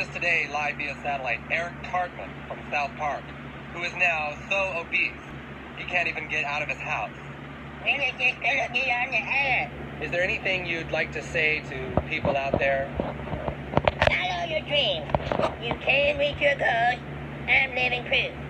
Us today, live via satellite, Eric Cartman from South Park, who is now so obese he can't even get out of his house. When is this gonna be on the air? Is there anything you'd like to say to people out there? Follow your dreams. You can reach your goals. I'm living proof.